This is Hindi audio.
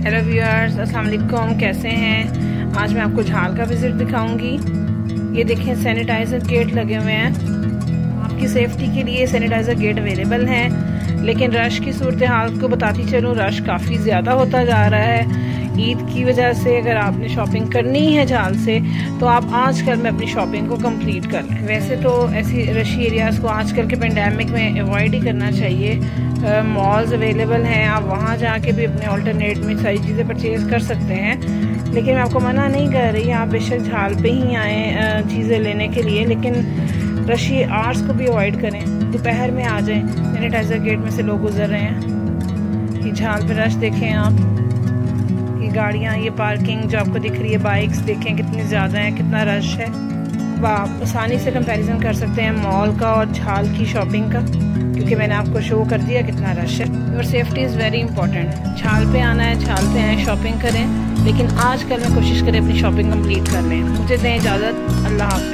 हेलो व्यूअर्स अस्सलाम वालेकुम कैसे हैं? आज मैं आपको झाल का विज़िट दिखाऊँगी। ये देखें सैनिटाइज़र गेट लगे हुए हैं। आपकी सेफ्टी के लिए सैनिटाइज़र गेट अवेलेबल हैं। लेकिन रश की सूरत हाल को बताती चलूँ रश काफ़ी ज़्यादा होता जा रहा है। ईद की वजह से अगर आपने शॉपिंग करनी है झाल से तो आप आजकल में अपनी शॉपिंग को कंप्लीट कर लें। वैसे तो ऐसी रशी एरियाज़ को आजकल के पेंडेमिक में अवॉइड ही करना चाहिए। मॉल्स अवेलेबल हैं, आप वहाँ जाके भी अपने ऑल्टरनेट में सारी चीज़ें परचेज़ कर सकते हैं। लेकिन मैं आपको मना नहीं कर रही, आप बेशक झाल पे ही आएँ चीज़ें लेने के लिए, लेकिन रशी आर्ट्स को भी अवॉइड करें। दोपहर में आ जाएँ सैनिटाइज़र गेट में से लोग गुजर रहे हैं। झाल पे रश देखें आप। गाड़ियाँ, ये पार्किंग जो आपको दिख रही है बाइक्स देखें कितनी ज़्यादा है, कितना रश है। आप आसानी से कंपैरिजन कर सकते हैं मॉल का और झाल की शॉपिंग का, क्योंकि मैंने आपको शो कर दिया कितना रश है। और सेफ्टी इज़ वेरी इंपॉर्टेंट छाल पे आना है छाल पे आए शॉपिंग करें, लेकिन आज कल मैं कोशिश करें अपनी शॉपिंग कंप्लीट कर लें। मुझे दें इजाज़त, अल्लाह हाफिज़।